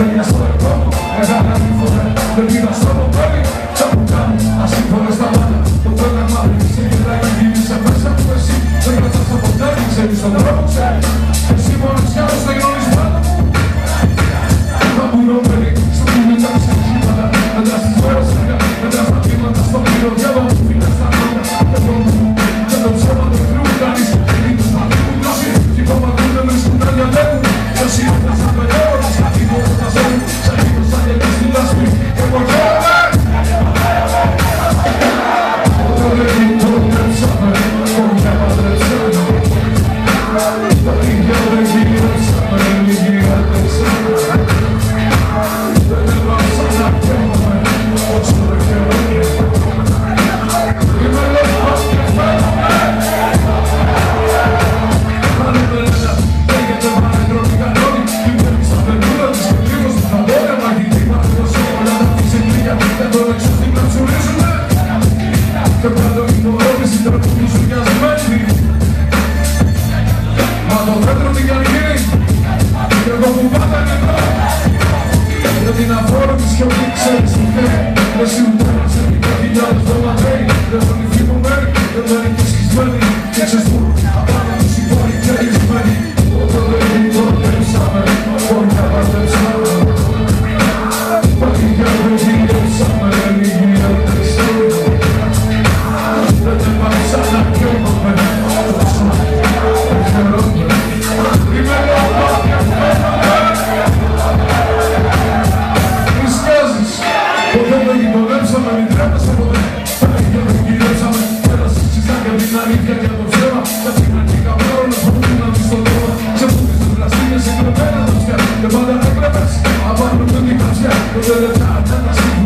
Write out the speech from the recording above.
Αφήνια στο να μου, το δίχορα, δεν πήρα στο ποτάμι Τσαμπουκάνι, ασύμφωνες τα μάτια, το πρόγραμμα πλήθησε και τα γυρίσε μέσα που εσύ Δεν κρατάς από ποτάμι, ξέρεις τον δρόμο, ξέρεις Εσύ μόνος κι άλλος δεν γνωρίζεις πάντα μου Τα μπουρώμενοι, στο κοινή τα ψυχήματα Μετά στις μέρες, μετά στα στο την αφόρο της σιωπή ξέρεις τι θέλει Όσοι ουτέρουν σε πίτα χιλιάδες Δεν θα Δεν το δεν θα νικήσεις μένει Και ξεσπούν you're the time,